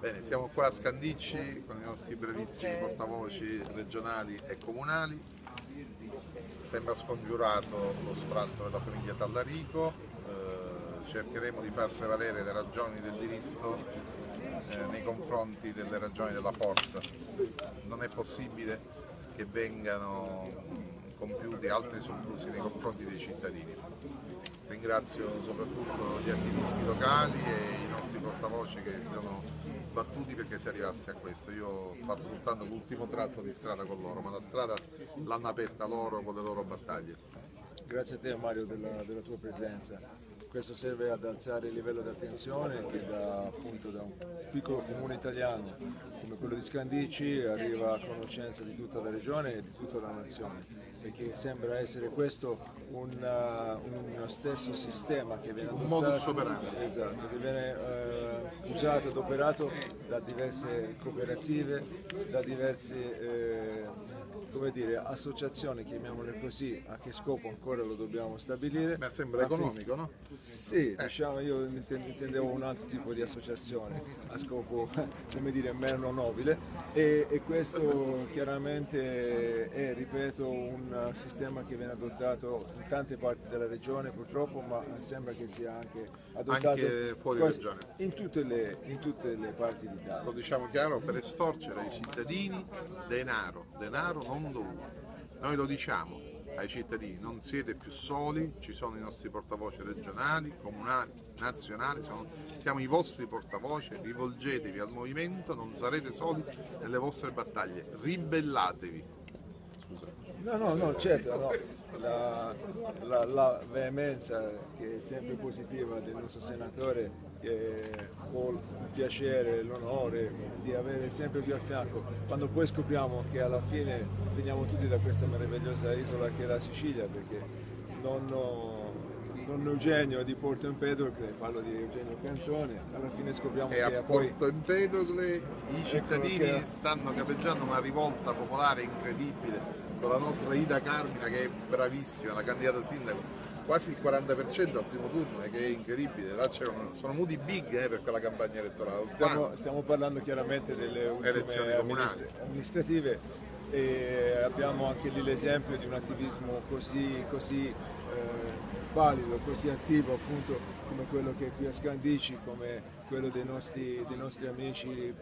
Bene, siamo qua a Scandicci con i nostri brevissimi portavoci regionali e comunali. Sembra scongiurato lo sfratto della famiglia Tallarico, eh, cercheremo di far prevalere le ragioni del diritto eh, nei confronti delle ragioni della forza. Non è possibile che vengano compiuti altri soprusi nei confronti dei cittadini. Ringrazio soprattutto gli attivisti locali e i nostri portavoce che si sono battuti perché si arrivasse a questo. Io ho fatto soltanto l'ultimo tratto di strada con loro, ma la strada l'hanno aperta loro con le loro battaglie. Grazie a te Mario della, della tua presenza. Questo serve ad alzare il livello di attenzione che da, appunto, da un piccolo comune italiano come quello di Scandicci arriva a conoscenza di tutta la regione e di tutta la nazione perché sembra essere questo un, uh, uno stesso sistema che viene adottato, un operandi esatto, che viene uh, usato ed operato da diverse cooperative, da diverse eh, come dire, associazioni, chiamiamole così, a che scopo ancora lo dobbiamo stabilire. Ma sembra economico, no? Sì, eh. diciamo, io intendevo un altro tipo di associazione a scopo, come dire, meno nobile e, e questo chiaramente è, ripeto, un sistema che viene adottato in tante parti della regione purtroppo, ma sembra che sia anche adottato anche fuori regione. In tutte, le, in tutte le parti d'Italia. Lo diciamo chiaro, per estorcere ai cittadini denaro, denaro non non dovuto. Noi lo diciamo ai cittadini, non siete più soli, ci sono i nostri portavoce regionali, comunali, nazionali, sono, siamo i vostri portavoce, rivolgetevi al movimento, non sarete soli nelle vostre battaglie, ribellatevi. No, no, no, certo, no. La, la, la veemenza che è sempre positiva del nostro senatore che ho il piacere, l'onore di avere sempre più a fianco, quando poi scopriamo che alla fine veniamo tutti da questa meravigliosa isola che è la Sicilia, perché nonno, nonno Eugenio di Porto Empedocle, parlo di Eugenio Cantone, alla fine scopriamo e che a poi... Porto Empedocle i cittadini che... stanno capeggiando una rivolta popolare incredibile con la nostra Ida Carmina che è bravissima, la candidata sindaco quasi il 40% al primo turno, che è incredibile, là sono muti big eh, per quella campagna elettorale. Stiamo, stiamo, parlando chiaramente delle ultime amministrative e abbiamo anche lì l'esempio di un attivismo così, così eh, valido, così attivo appunto come quello che è qui a Scandici, come quello dei nostri, dei nostri amici,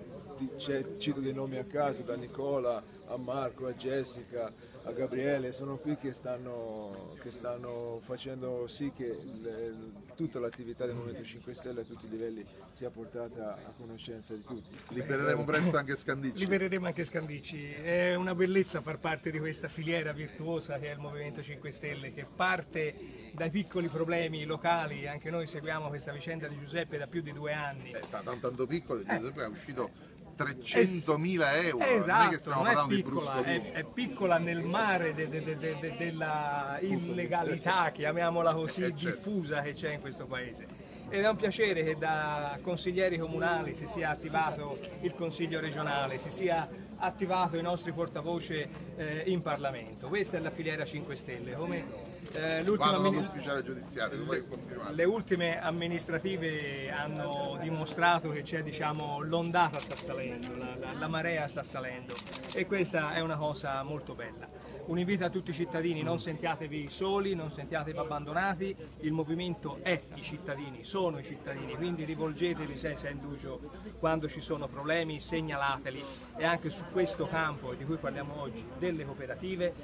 cito dei nomi a caso, da Nicola a Marco, a Jessica, a Gabriele, sono qui che stanno, che stanno facendo sì che le, tutta l'attività del Movimento 5 Stelle a tutti i livelli sia portata a conoscenza di tutti. Libereremo presto anche Scandici. Libereremo anche Scandici, è una bellezza far parte di questa filiera virtuosa che è il Movimento 5 Stelle, che parte dai piccoli problemi locali, anche noi seguiamo questa vicenda di Giuseppe da più di due anni. Eh, tanto, tanto piccolo, Giuseppe è uscito 300.000 euro, esatto, non è che stiamo parlando piccola, di è, è, piccola nel mare de, de, de, della illegalità, chiamiamola così, eh, certo. diffusa che c'è in questo paese. Ed è un piacere che da consiglieri comunali si sia attivato il Consiglio regionale, si sia attivato i nostri portavoce eh, in Parlamento. Questa è la filiera 5 Stelle. Come, eh, le, le ultime amministrative hanno dimostrato che c'è diciamo, l'ondata sta salendo, la, la, la marea sta salendo e questa è una cosa molto bella un invito a tutti i cittadini, non sentiatevi soli, non sentiatevi abbandonati, il movimento è i cittadini, sono i cittadini, quindi rivolgetevi senza indugio quando ci sono problemi, segnalateli. E anche su questo campo di cui parliamo oggi, delle cooperative,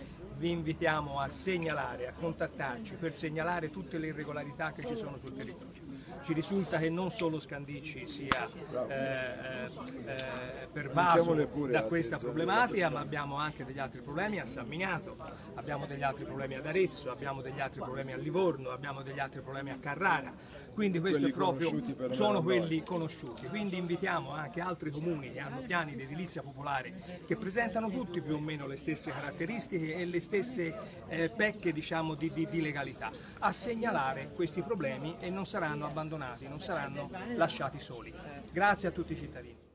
vi invitiamo a segnalare, a contattarci per segnalare tutte le irregolarità che ci sono sul territorio. Ci risulta che non solo Scandici sia eh, eh, eh pervaso da questa problematica, ma abbiamo anche degli altri problemi a San Miniato, abbiamo degli altri problemi ad Arezzo, abbiamo degli altri problemi a Livorno, abbiamo degli altri problemi a Carrara, quindi questo è proprio, sono quelli conosciuti. Quindi invitiamo anche altri comuni che hanno piani di edilizia popolare che presentano tutti più o meno le stesse caratteristiche e le stesse eh, pecche diciamo, di, di, di legalità a segnalare questi problemi e non saranno abbandonati, non saranno lasciati soli. Grazie a tutti i cittadini.